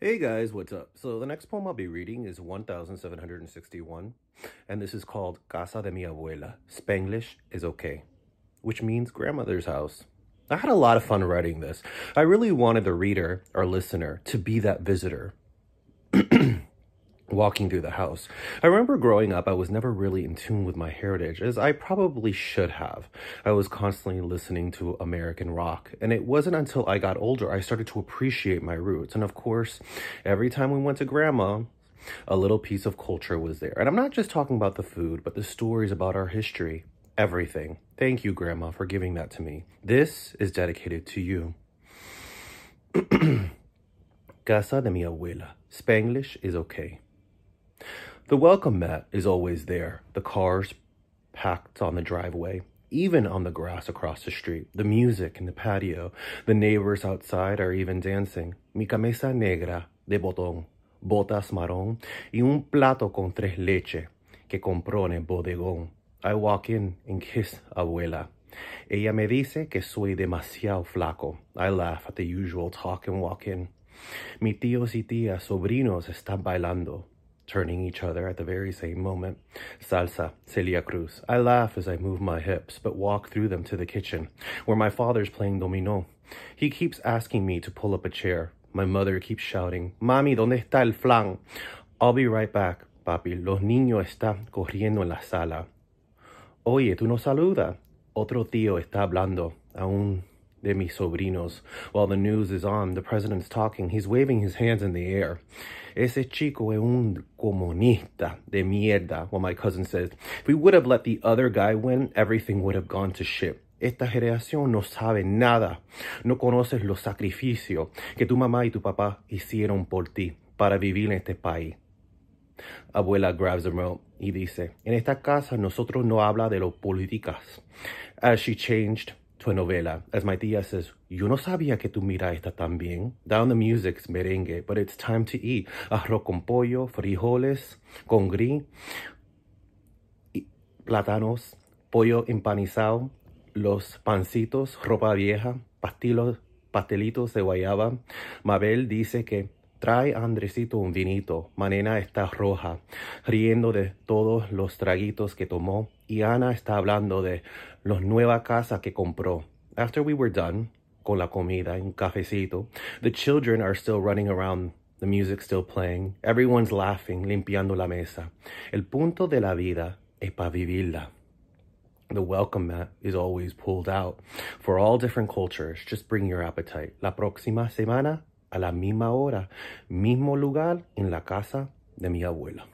Hey guys, what's up? So the next poem I'll be reading is 1761, and this is called Casa de mi abuela. Spanglish is okay, which means grandmother's house. I had a lot of fun writing this. I really wanted the reader or listener to be that visitor. walking through the house. I remember growing up, I was never really in tune with my heritage, as I probably should have. I was constantly listening to American rock, and it wasn't until I got older I started to appreciate my roots. And of course, every time we went to grandma, a little piece of culture was there. And I'm not just talking about the food, but the stories about our history. Everything. Thank you, Grandma, for giving that to me. This is dedicated to you. Casa de mi abuela. Spanglish is okay. The welcome mat is always there. The cars packed on the driveway, even on the grass across the street. The music in the patio. The neighbors outside are even dancing. Mi camisa negra de botón, botas marrón y un plato con tres leche que compró en el bodegón. I walk in and kiss abuela. Ella me dice que soy demasiado flaco. I laugh at the usual talk and walk in. Mi tíos y tías, sobrinos están bailando turning each other at the very same moment. Salsa, Celia Cruz. I laugh as I move my hips, but walk through them to the kitchen, where my father's playing domino. He keeps asking me to pull up a chair. My mother keeps shouting, Mami, ¿dónde está el flan? I'll be right back, papi. Los niños están corriendo en la sala. Oye, tú no saluda. Otro tío está hablando. Aún de mis sobrinos. While the news is on, the president's talking. He's waving his hands in the air. Ese chico es un comunista de mierda, what my cousin says. If we would have let the other guy win, everything would have gone to shit. Esta generación no sabe nada. No conoces los sacrificios que tu mamá y tu papá hicieron por ti para vivir en este país. Abuela grabs the remote y dice, en esta casa nosotros no habla de los políticas. As she changed a novela. As my tia says, yo no sabía que tú miras esta tan bien. Down the music's merengue, but it's time to eat. Arroz con pollo, frijoles, con gris, plátanos, pollo empanizado, los pancitos, ropa vieja, pastilos, pastelitos de guayaba. Mabel dice que trae Andresito un vinito. Manena está roja, riendo de todos los traguitos que tomó. Y Ana está hablando de la nueva casa que compró. After we were done con la comida en cafecito, the children are still running around, the music still playing, everyone's laughing, limpiando la mesa. El punto de la vida es para vivirla. The welcome mat is always pulled out. For all different cultures, just bring your appetite. La próxima semana, a la misma hora, mismo lugar, en la casa de mi abuela.